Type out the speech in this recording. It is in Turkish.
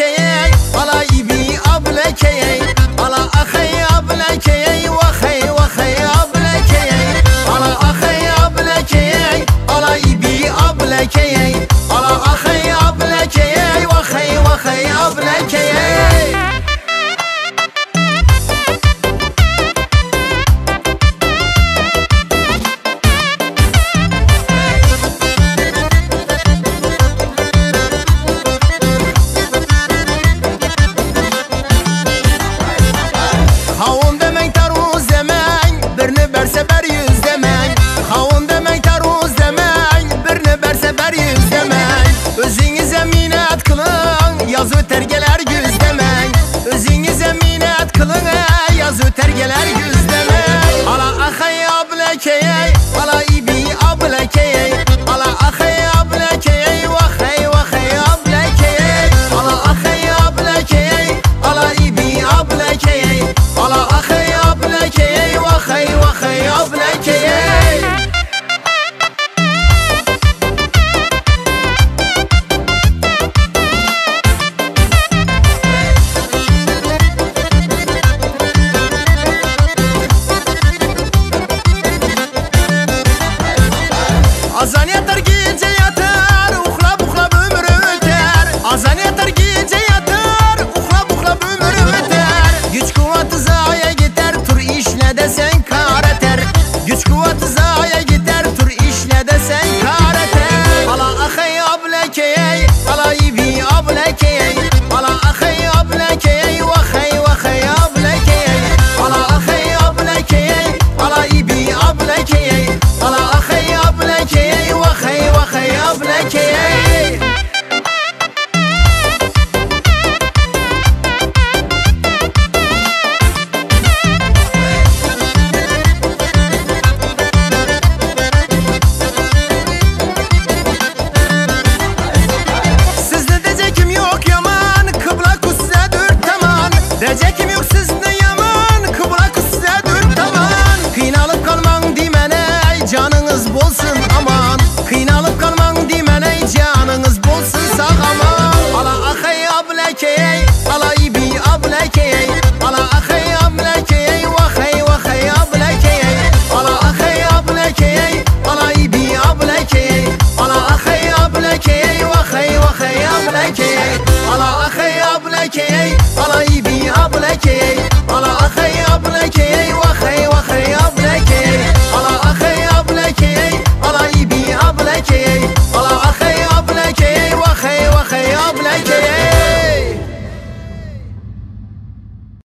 Okay. Özünüze minnet kılın yaz öter geler güz demen Özünüze minnet kılın yaz öter geler güz demen Ala ahay ablakeye ala ibi ablakeye Ala ahay ablakeye vahay vahay ablakeye Ala ahay ablakeye ala ibi ablakeye Ala ahay yeah.